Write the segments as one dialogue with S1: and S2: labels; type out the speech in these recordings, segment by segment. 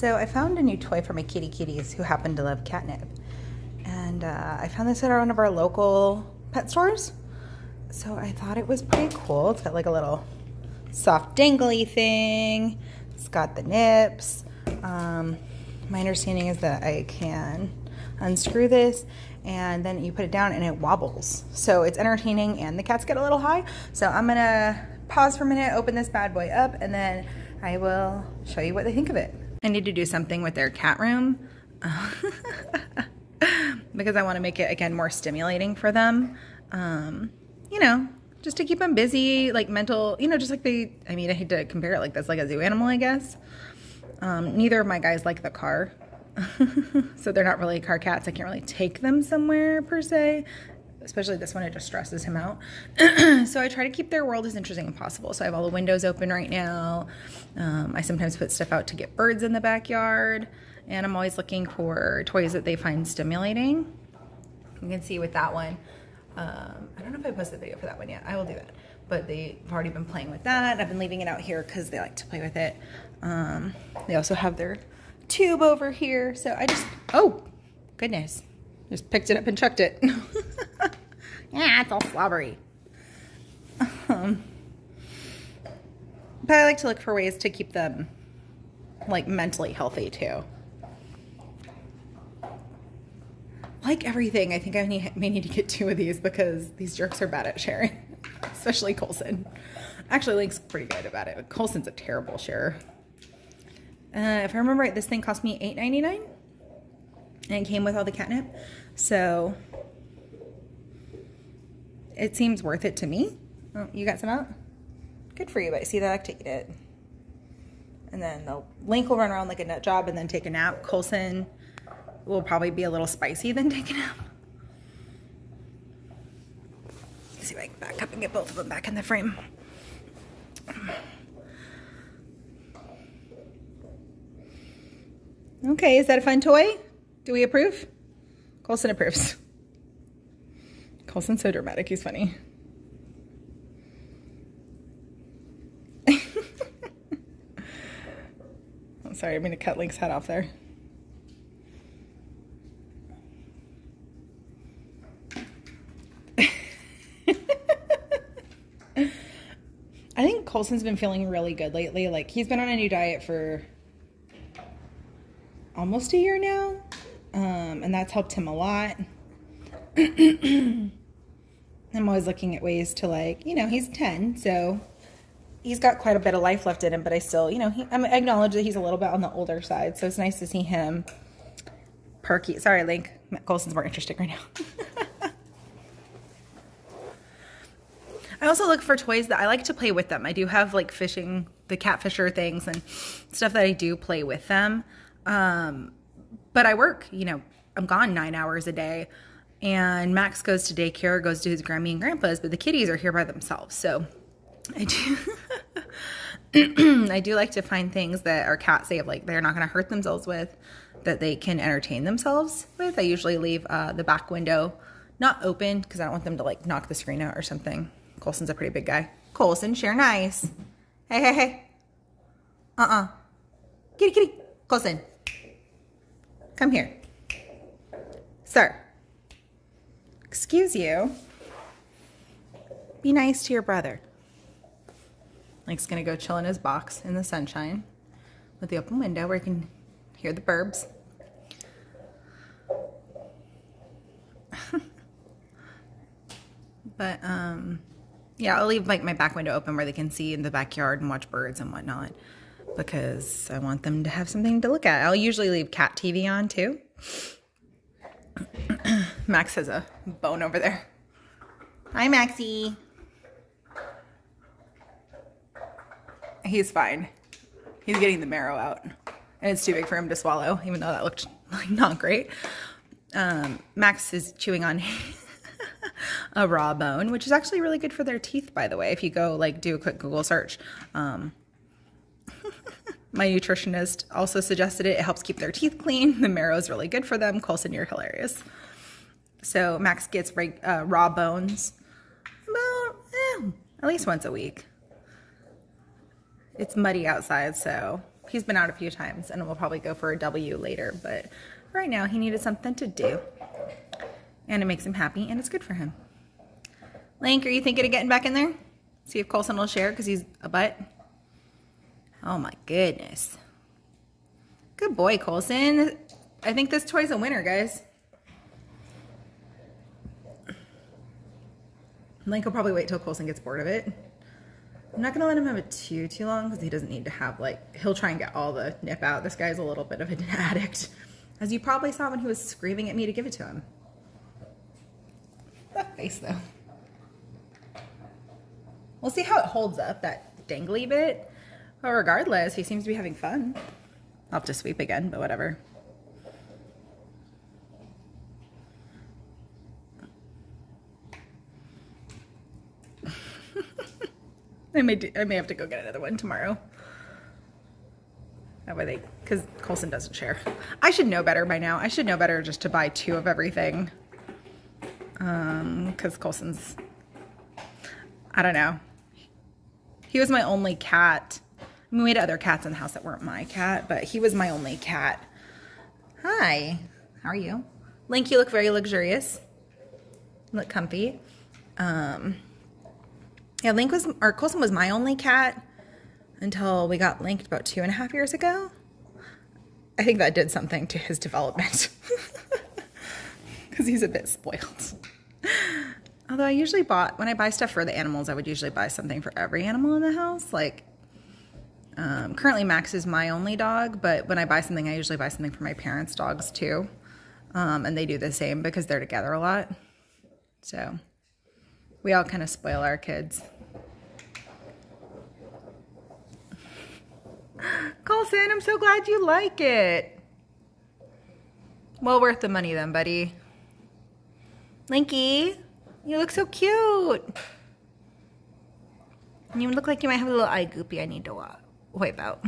S1: So I found a new toy for my kitty kitties who happen to love catnip. And uh, I found this at one of our local pet stores. So I thought it was pretty cool. It's got like a little soft dangly thing. It's got the nips. Um, my understanding is that I can unscrew this and then you put it down and it wobbles. So it's entertaining and the cats get a little high. So I'm gonna pause for a minute, open this bad boy up, and then I will show you what they think of it. I need to do something with their cat room because I want to make it again more stimulating for them. Um, you know, just to keep them busy, like mental, you know, just like they, I mean, I hate to compare it like this, like a zoo animal, I guess. Um, neither of my guys like the car. so they're not really car cats. I can't really take them somewhere per se especially this one, it just stresses him out. so I try to keep their world as interesting as possible. So I have all the windows open right now. Um, I sometimes put stuff out to get birds in the backyard. And I'm always looking for toys that they find stimulating. You can see with that one, um, I don't know if I posted a video for that one yet. I will do that. But they've already been playing with that. I've been leaving it out here because they like to play with it. Um, they also have their tube over here. So I just, oh, goodness. Just picked it up and chucked it. yeah, it's all slobbery. Um, but I like to look for ways to keep them like mentally healthy too. Like everything, I think I may need to get two of these because these jerks are bad at sharing, especially Coulson. Actually, Link's pretty good about it, but Coulson's a terrible sharer. Uh, if I remember right, this thing cost me $8.99 and it came with all the catnip. So it seems worth it to me. Oh, you got some out? Good for you, but I see that like to eat it. And then the Link will run around like a nut job and then take a nap. Coulson will probably be a little spicy then take a nap. Let's see if I can back up and get both of them back in the frame. Okay, is that a fun toy? Do we approve? Coulson approves. Coulson's so dramatic, he's funny. I'm sorry, I'm gonna cut Link's head off there. I think Coulson's been feeling really good lately. Like he's been on a new diet for almost a year now um, and that's helped him a lot. I'm always looking at ways to like, you know, he's 10, so he's got quite a bit of life left in him, but I still, you know, he, I acknowledge that he's a little bit on the older side, so it's nice to see him perky. Sorry, Link. Coulson's more interesting right now. I also look for toys that I like to play with them. I do have like fishing, the catfisher things and stuff that I do play with them. Um, but I work, you know, I'm gone nine hours a day. And Max goes to daycare, goes to his Grammy and Grandpa's, but the kitties are here by themselves. So I do, I do like to find things that are cat safe, like they're not going to hurt themselves with, that they can entertain themselves with. I usually leave uh, the back window not open because I don't want them to like knock the screen out or something. Coulson's a pretty big guy. Coulson, share nice. Hey, hey, hey. Uh-uh. Kitty, kitty. Coulson. Come here. Sir. Excuse you. Be nice to your brother. Link's gonna go chill in his box in the sunshine with the open window where you can hear the burbs. but um yeah, I'll leave like my back window open where they can see in the backyard and watch birds and whatnot because I want them to have something to look at. I'll usually leave cat TV on too. Max has a bone over there. Hi, Maxie. He's fine. He's getting the marrow out. And it's too big for him to swallow, even though that looked like not great. Um, Max is chewing on a raw bone, which is actually really good for their teeth, by the way. If you go like do a quick Google search, um, my nutritionist also suggested it. It helps keep their teeth clean. The marrow is really good for them. Coulson, you're hilarious. So Max gets uh, raw bones about eh, at least once a week. It's muddy outside, so he's been out a few times and we'll probably go for a W later. But right now he needed something to do. And it makes him happy and it's good for him. Link, are you thinking of getting back in there? See if Coulson will share because he's a butt. Oh my goodness. Good boy, Coulson. I think this toy's a winner, guys. Link will probably wait till Coulson gets bored of it. I'm not to let him have it too, too long because he doesn't need to have, like, he'll try and get all the nip out. This guy's a little bit of an addict. As you probably saw when he was screaming at me to give it to him. That face, though. We'll see how it holds up, that dangly bit. But regardless, he seems to be having fun. I'll have to sweep again, but whatever. I may do, I may have to go get another one tomorrow. That way they, because Coulson doesn't share. I should know better by now. I should know better just to buy two of everything. Um, because Coulson's, I don't know. He was my only cat. I mean, we had other cats in the house that weren't my cat, but he was my only cat. Hi, how are you? Link, you look very luxurious. Look comfy. Um, yeah, Link was, or Coulson was my only cat until we got linked about two and a half years ago. I think that did something to his development because he's a bit spoiled. Although I usually bought, when I buy stuff for the animals, I would usually buy something for every animal in the house. Like, um, currently Max is my only dog, but when I buy something, I usually buy something for my parents' dogs too. Um, and they do the same because they're together a lot. So we all kind of spoil our kids. Coulson, I'm so glad you like it. Well worth the money then, buddy. Linky, you look so cute. You look like you might have a little eye goopy I need to wipe out.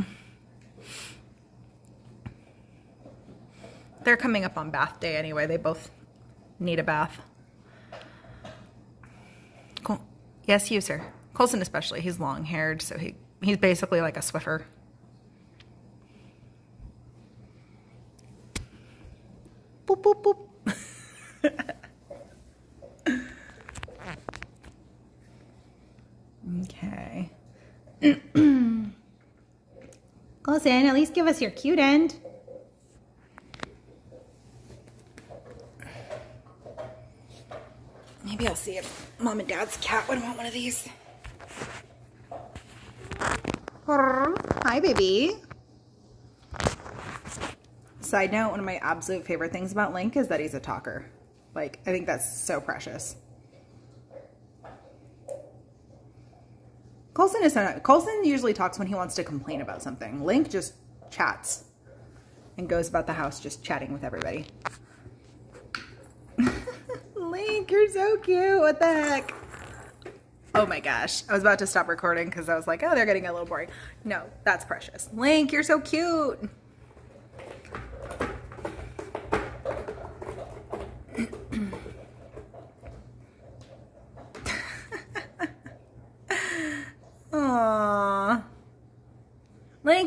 S1: They're coming up on bath day anyway. They both need a bath. Cool. Yes, you, sir. Coulson especially. He's long-haired, so he he's basically like a Swiffer. Boop, boop, boop. okay. Coulson, at least give us your cute end. Maybe I'll see if mom and dad's cat would want one of these. Hi, baby. Side note, one of my absolute favorite things about Link is that he's a talker. Like, I think that's so precious. Coulson is uh, Coulson usually talks when he wants to complain about something. Link just chats and goes about the house just chatting with everybody. Link, you're so cute. What the heck? Oh my gosh. I was about to stop recording because I was like, oh, they're getting a little boring. No, that's precious. Link, you're so cute.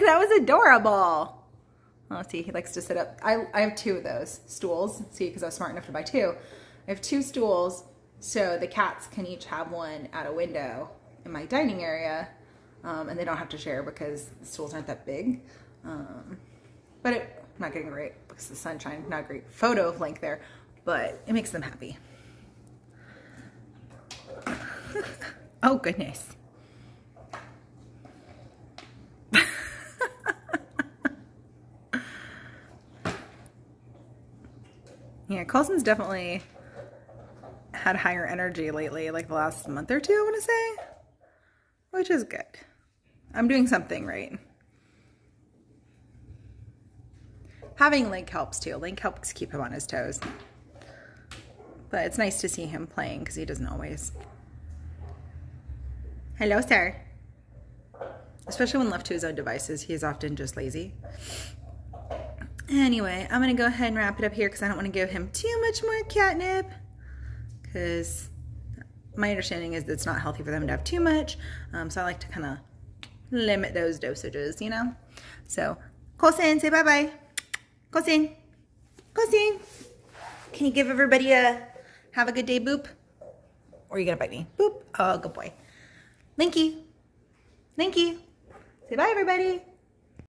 S1: That was adorable. Oh, see, he likes to sit up. I, I have two of those stools, see, because I was smart enough to buy two. I have two stools, so the cats can each have one at a window in my dining area, um, and they don't have to share because the stools aren't that big. Um, but it, I'm not getting great because the sunshine, not great photo of Link there, but it makes them happy. oh, goodness. Yeah, Coulson's definitely had higher energy lately, like the last month or two, I want to say, which is good. I'm doing something right. Having Link helps too. Link helps keep him on his toes. But it's nice to see him playing because he doesn't always. Hello, sir. Especially when left to his own devices, he is often just lazy. Anyway, I'm going to go ahead and wrap it up here because I don't want to give him too much more catnip because my understanding is that it's not healthy for them to have too much. Um, so I like to kind of limit those dosages, you know? So, Kosin, say bye-bye. Kosin. Kosin. Can you give everybody a have a good day boop? Or are you going to bite me? Boop. Oh, good boy. Linky. Linky. Say bye, everybody.